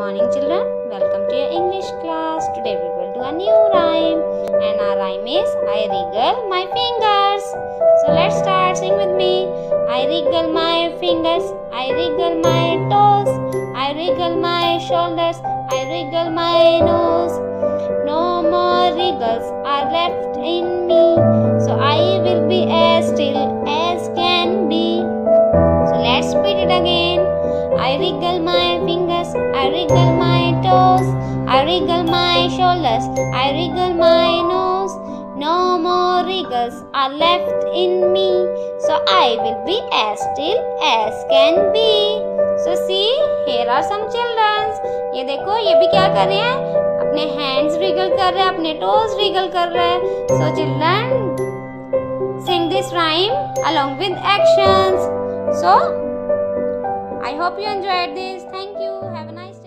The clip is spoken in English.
morning children. Welcome to your english class. Today we will do a new rhyme. And our rhyme is i wriggle my fingers. So let's start sing with me. I wriggle my fingers. I wriggle my toes. I wriggle my shoulders. I wriggle my nose. No more wriggles are left in me. So i will be as still as can be. So let's repeat it again I wriggle my fingers, I wriggle my toes, I wriggle my shoulders, I wriggle my nose. No more wriggles are left in me, so I will be as still as can be. So see, here are some children. ये देखो ये भी क्या कर रहे हैं अपने hands wriggle कर रहे हैं अपने toes wriggle कर रहे हैं So children, sing this rhyme along with actions. So I hope you enjoyed this. Thank you. Have a nice